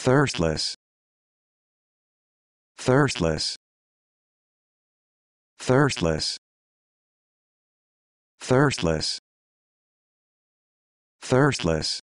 thirstless. Thirstless. Thirstless. Thirstless. Thirstless.